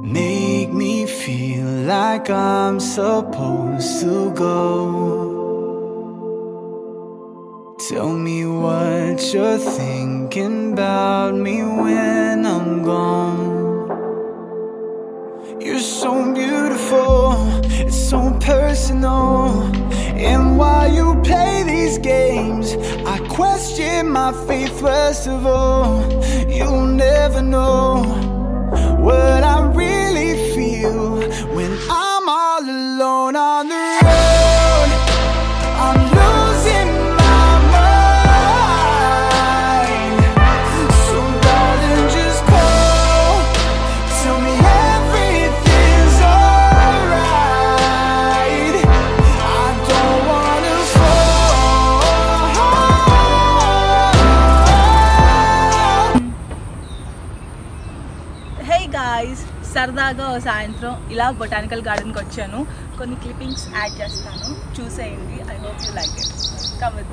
Make me feel like I'm supposed to go. Tell me what you're thinking about me when I'm gone. You're so beautiful, it's so personal. And while you play these games, I question my faith first of all. You'll never know what I really సరదాగా సాయంత్రం ఇలా botanical గార్డెన్కి వచ్చాను. కొన్ని clippings add చేస్తాను. చూసేయండి. I hope you like it come with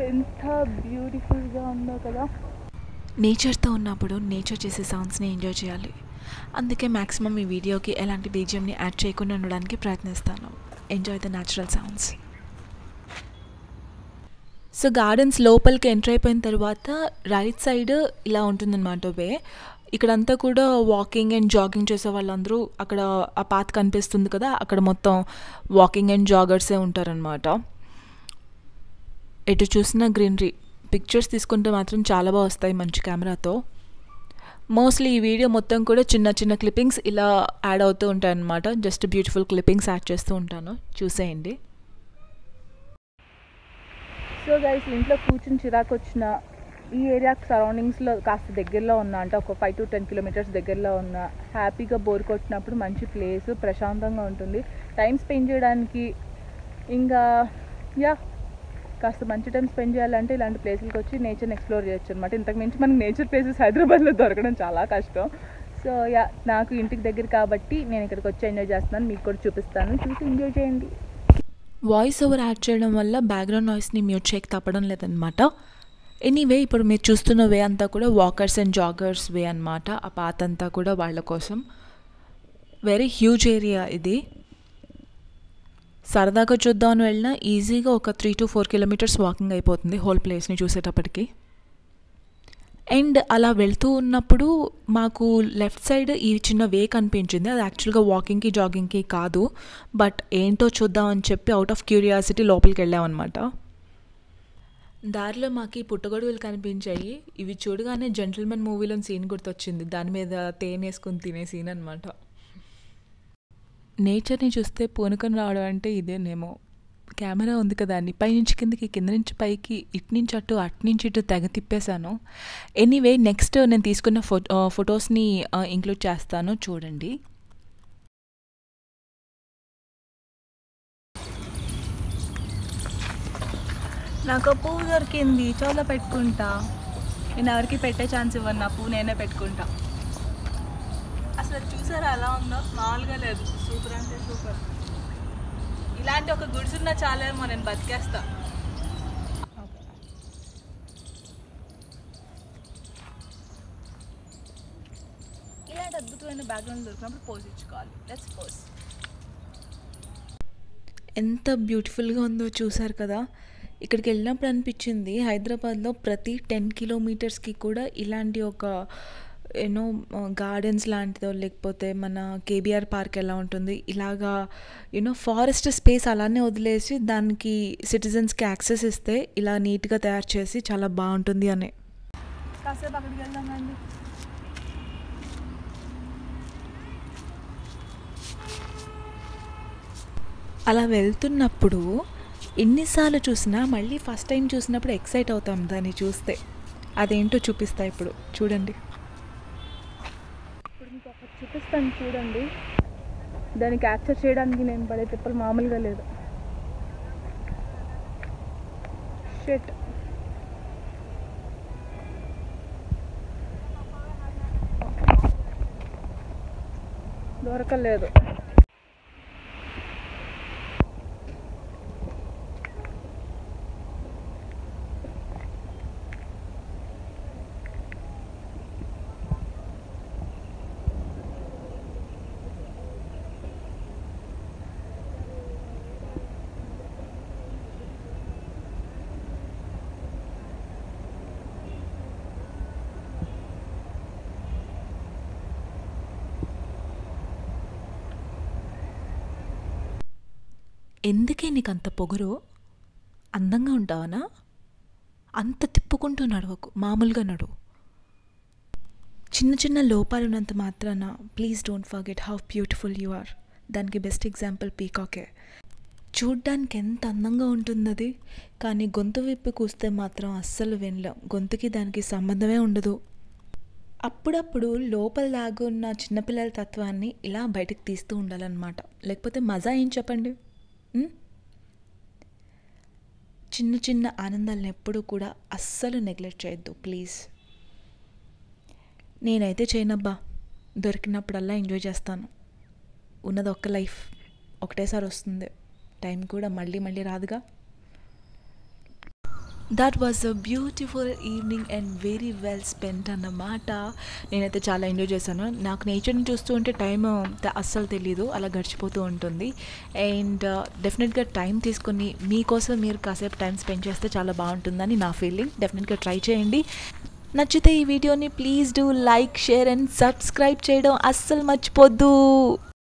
ఎంత బ్యూటిఫుల్గా ఉందో కదా. నేచర్తో ఉన్నప్పుడు నేచర్ చేసే సాంగ్స్ని ఎంజాయ్ చేయాలి. అందుకే మ్యాక్సిమం ఈ వీడియోకి ఎలాంటి బీజియంని యాడ్ చేయకుండా ఉండడానికి ప్రయత్నిస్తాను. Enjoy the natural sounds so gardens లోపలికి ఎంటర్ అయిపోయిన తర్వాత రైట్ సైడ్ ఇలా ఉంటుందన్నమాట వే. ఇక్కడంతా కూడా వాకింగ్ అండ్ జాగింగ్ చేసే వాళ్ళందరూ అక్కడ ఆ పాత్ కనిపిస్తుంది కదా అక్కడ మొత్తం వాకింగ్ అండ్ జాగర్సే ఉంటారనమాట ఎటు చూసిన గ్రీనరీ. పిక్చర్స్ తీసుకుంటే మాత్రం చాలా బాగా వస్తాయి మంచి కెమెరాతో మోస్ట్లీ ఈ వీడియో మొత్తం కూడా చిన్న చిన్న క్లిప్పింగ్స్ ఇలా యాడ్ అవుతూ ఉంటాయి అన్నమాట జస్ట్ బ్యూటిఫుల్ క్లిప్పింగ్స్ యాడ్ చేస్తూ ఉంటాను. చూసేయండి. సో గైస్ ఇంట్లో కూర్చుని చిరాకు వచ్చిన ఈ ఏరియా సరౌండింగ్స్లో కాస్త దగ్గరలో ఉన్న అంటే ఒక ఫైవ్ టు టెన్ కిలోమీటర్స్ దగ్గరలో ఉన్న హ్యాపీగా బోర్ కొట్టినప్పుడు మంచి ప్లేస్ ప్రశాంతంగా ఉంటుంది. టైం స్పెండ్ చేయడానికి ఇంకా యా కాస్త మంచి టైం స్పెండ్ చేయాలంటే ఇలాంటి ప్లేసులకి వచ్చి నేచర్ని ఎక్స్ప్లోర్ చేయొచ్చు అనమాట ఇంతకు మించి మనకి నేచర్ ప్లేసెస్ హైదరాబాద్లో దొరకడం చాలా కష్టం. సో యా నాకు ఇంటికి దగ్గర కాబట్టి నేను ఇక్కడికి వచ్చి ఎంజాయ్ చేస్తున్నాను. మీకు కూడా చూపిస్తాను. చూసి ఎంజాయ్ చేయండి. వాయిస్ ఓవర్ యాడ్ చేయడం వల్ల బ్యాక్గ్రౌండ్ నాయిస్ని మ్యూట్ చేయక తప్పడం లేదనమాట ఎనీవే ఇప్పుడు మీరు చూస్తున్న వే అంతా కూడా వాకర్స్ అండ్ జాగర్స్ వే అనమాట ఆ పాత అంతా కూడా వాళ్ళ కోసం. వెరీ హ్యూజ్ ఏరియా ఇది. సరదాగా చూద్దామని వెళ్ళినా ఈజీగా ఒక three to four kilometres walking అయిపోతుంది హోల్ ప్లేస్ని చూసేటప్పటికి. అండ్ అలా వెళ్తూ ఉన్నప్పుడు మాకు లెఫ్ట్ సైడ్ ఈ చిన్న వే కనిపించింది. అది యాక్చువల్గా వాకింగ్కి జాగింగ్కి కాదు. బట్ ఏంటో చూద్దామని చెప్పి అవుట్ ఆఫ్ క్యూరియాసిటీ లోపలికి వెళ్ళామన్నమాట. దారిలో మాకు ఈ పుట్టగొడుగులు కనిపించాయి. ఇవి చూడగానే జెంటిల్మెన్ మూవీలో సీన్ గుర్తొచ్చింది. దాని మీద తేనేసుకుని తినే సీన్ అనమాట నేచర్ని చూస్తే పూనుకొని రావడం అంటే ఇదేనేమో. కెమెరా ఉంది కదా అని పైనుంచి కిందకి కింద నుంచి పైకి ఇటు నుంచి అటు అటు నుంచి ఇటు తెగ తిప్పేశాను. ఎనీవే నెక్స్ట్ నేను తీసుకున్న ఫోటో ఫొటోస్ని ఇంక్లూడ్ చేస్తాను. చూడండి. నాకు పువ్వు దొరికింది. చోలో పెట్టుకుంటా. నేను ఎవరికి పెట్టే ఛాన్స్ ఇవ్వను. నా పువ్వు నేనే పెట్టుకుంటా. ఒకసారి చూసారా ఎలా ఉందో? మామూలుగా లేదు. సూపర్ అంటే సూపర్. ఇలాంటి ఒక గుడిసున్నా చాలేమో నేను బతికేస్తా. ఇలాంటి అద్భుతమైన బ్యాక్గ్రౌండ్ దొరికినప్పుడు పోజ్ ఇచ్చుకోవాలి. లెట్స్ పోజ్ ఎంత బ్యూటిఫుల్గా ఉందో చూసారు కదా. ఇక్కడికి వెళ్ళినప్పుడు అనిపించింది హైదరాబాద్లో ప్రతి టెన్ కిలోమీటర్స్కి కూడా ఇలాంటి ఒక యూనో గార్డెన్స్ లాంటిదో లేకపోతే మన కేబీఆర్ పార్క్ ఎలా ఉంటుంది ఇలాగా యూనో ఫారెస్ట్ స్పేస్ అలానే వదిలేసి దానికి సిటిజన్స్కి యాక్సెస్ ఇస్తే ఇలా నీట్గా తయారు చేసి చాలా బాగుంటుంది అని. కాసేపు అక్కడికి వెళ్దామండి అలా వెళ్తున్నప్పుడు ఎన్నిసార్లు చూసినా మళ్ళీ ఫస్ట్ టైం చూసినప్పుడు ఎక్సైట్ అవుతాం దాన్ని చూస్తే. అదేంటో చూపిస్తా ఇప్పుడు. చూడండి. మీకు ఒకటి చూపిస్తాను చూడండి. దాన్ని క్యాప్చర్ చేయడానికి నేను పడే తిప్పలు మామూలుగా లేదు. షెట్ దొరకలేదు. ఎందుకే నీకు అంత పొగరు? అందంగా ఉంటావనా? అంత తిప్పుకుంటూ నడవకు మామూలుగా నడువు చిన్న చిన్న లోపాలు ఉన్నంత మాత్రాన please don't forget how beautiful you are దానికి బెస్ట్ ఎగ్జాంపుల్ పీకాకే చూడ్డానికి ఎంత అందంగా ఉంటుంది అది కానీ గొంతు విప్పి కూస్తే మాత్రం అస్సలు వినలేం. గొంతుకి దానికి సంబంధమే ఉండదు. అప్పుడప్పుడు లోపల దాగున్న చిన్నపిల్లల తత్వాన్ని ఇలా బయటకు తీస్తూ ఉండాలన్నమాట. లేకపోతే మజా ఏం చెప్పండి? చిన్న చిన్న ఆనందాలను ఎప్పుడూ కూడా అస్సలు నెగ్లెక్ట్ చేయొద్దు ప్లీజ్. నేనైతే చేయనబ్బా దొరికినప్పుడల్లా ఎంజాయ్ చేస్తాను. ఉన్నది ఒక్క లైఫ్ ఒకటేసారి వస్తుంది. టైం కూడా మళ్ళీ మళ్ళీ రాదుగా. That was a beautiful evening and very well spent అన్నమాట. నేనైతే చాలా ఎంజాయ్ చేశాను. నాకు నేచర్ని చూస్తూ ఉంటే టైం uh, అస్సలు తెలీదు. అలా గడిచిపోతూ ఉంటుంది. అండ్ డెఫినెట్గా టైం తీసుకొని మీకోసం మీరు కాసేపు టైం స్పెండ్ చేస్తే చాలా బాగుంటుందని నా ఫీలింగ్ డెఫినెట్గా ట్రై చేయండి. నచ్చితే ఈ వీడియోని please do like share and subscribe చేయడం అస్సలు మర్చిపోద్దు.